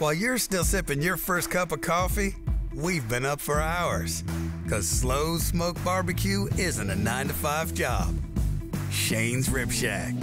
While you're still sipping your first cup of coffee, we've been up for hours. Cause slow smoke barbecue isn't a nine to five job. Shane's Rib Shack.